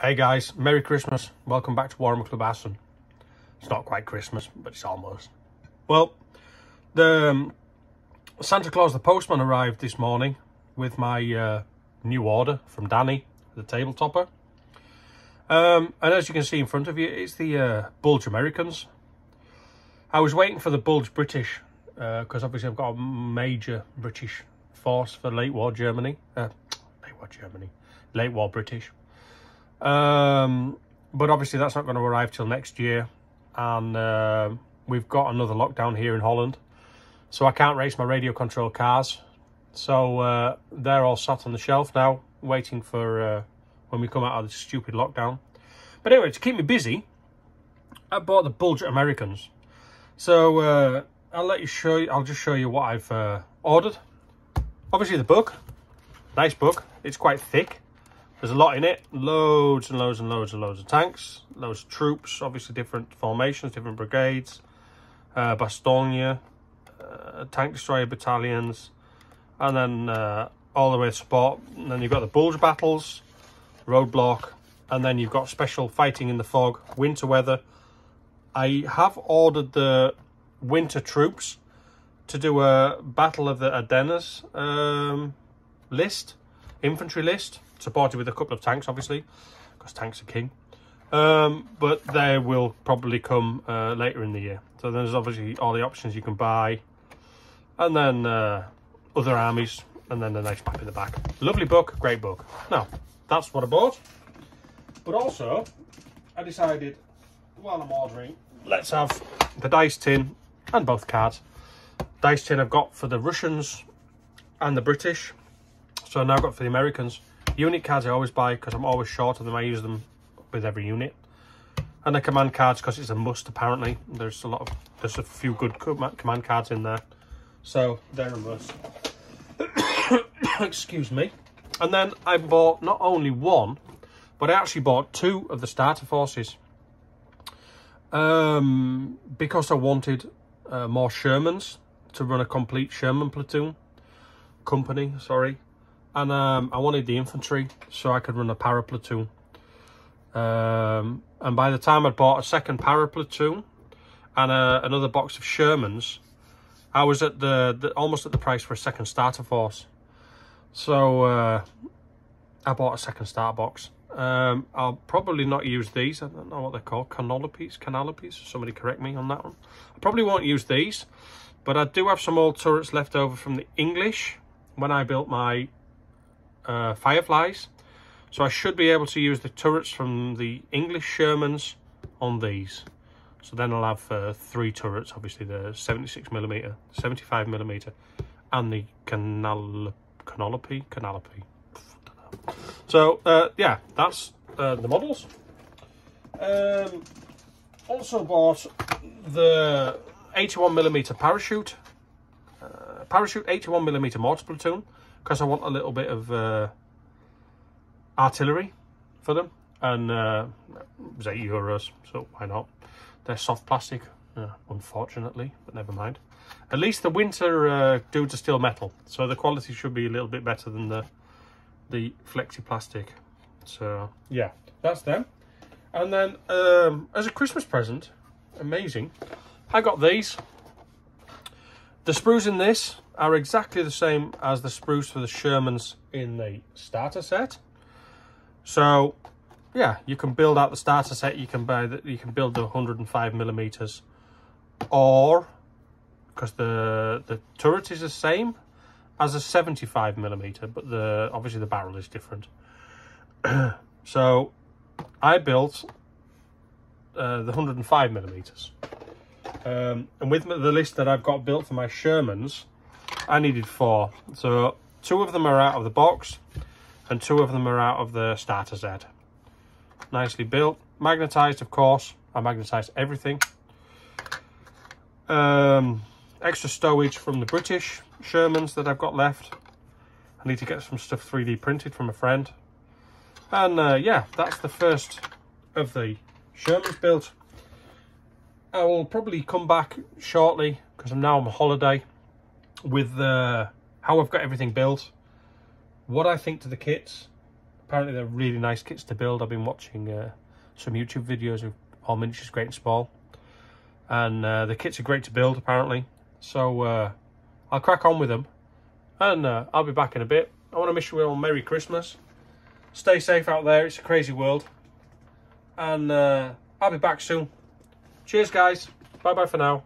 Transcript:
Hey guys, Merry Christmas. Welcome back to Warhammer Club Aston. It's not quite Christmas, but it's almost. Well, the um, Santa Claus the Postman arrived this morning with my uh, new order from Danny, the table topper. Um, and as you can see in front of you, it's the uh, Bulge Americans. I was waiting for the Bulge British, because uh, obviously I've got a major British force for late war Germany. Uh, late war Germany. Late war British. Um, but obviously that's not going to arrive till next year. And uh, we've got another lockdown here in Holland. So I can't race my radio control cars. So uh, they're all sat on the shelf now, waiting for uh, when we come out of this stupid lockdown. But anyway, to keep me busy, I bought the Bulge Americans. So uh, I'll let you show you, I'll just show you what I've uh, ordered. Obviously the book, nice book. It's quite thick. There's a lot in it, loads and loads and loads and loads of tanks, loads of troops, obviously different formations, different brigades, uh, Bastogne, uh, tank destroyer battalions, and then uh, all the way to support. And then you've got the bulge battles, roadblock, and then you've got special fighting in the fog, winter weather. I have ordered the winter troops to do a Battle of the Ardennes um, list, infantry list supported with a couple of tanks, obviously, because tanks are king. Um, but they will probably come uh, later in the year. So there's obviously all the options you can buy, and then uh, other armies, and then a nice map in the back. Lovely book, great book. Now, that's what I bought. But also, I decided while I'm ordering, let's have the dice tin and both cards. Dice tin I've got for the Russians and the British. So now I've got for the Americans. Unit cards I always buy because I'm always short of them. I use them with every unit. And the command cards because it's a must apparently. There's a lot of, there's a few good command cards in there. So they're a must. Excuse me. And then I bought not only one, but I actually bought two of the starter forces. Um, because I wanted uh, more Shermans to run a complete Sherman platoon. Company, sorry and um, I wanted the infantry so I could run a para platoon. Um, and by the time I'd bought a second para platoon and a, uh, another box of Shermans, I was at the, the, almost at the price for a second starter force. So uh, I bought a second starter box. Um, I'll probably not use these. I don't know what they're called. Canalopes? Canalopes? Somebody correct me on that one. I probably won't use these. But I do have some old turrets left over from the English when I built my uh, Fireflies. So I should be able to use the turrets from the English Shermans on these. So then I'll have uh, three turrets, obviously the 76 millimeter, 75 millimeter, and the canal canopy, canopy. So uh, yeah, that's uh, the models. Um, also bought the 81 millimeter parachute, uh, parachute 81 millimeter mortar platoon because I want a little bit of uh, artillery for them. And uh, it was 8 euros, so why not? They're soft plastic, uh, unfortunately, but never mind. At least the winter uh, dudes are still metal, so the quality should be a little bit better than the the flexi plastic. So yeah, that's them. And then um, as a Christmas present, amazing, I got these. The sprues in this are exactly the same as the sprues for the Shermans in the starter set. So, yeah, you can build out the starter set. You can buy that. You can build the 105 millimeters, or because the the turret is the same as a 75 millimeter, but the obviously the barrel is different. so, I built uh, the 105 millimeters. Um, and with the list that I've got built for my Shermans, I needed four. So two of them are out of the box and two of them are out of the starter set. Nicely built. Magnetized, of course. I magnetized everything. Um, extra stowage from the British Shermans that I've got left. I need to get some stuff 3D printed from a friend. And uh, yeah, that's the first of the Shermans built. I will probably come back shortly because I'm now on holiday with uh, how I've got everything built, what I think to the kits, apparently they're really nice kits to build. I've been watching uh, some YouTube videos of all miniatures, great and small. And uh, the kits are great to build, apparently. So uh, I'll crack on with them. And uh, I'll be back in a bit. I want to wish you all Merry Christmas. Stay safe out there. It's a crazy world. And uh, I'll be back soon. Cheers, guys. Bye-bye for now.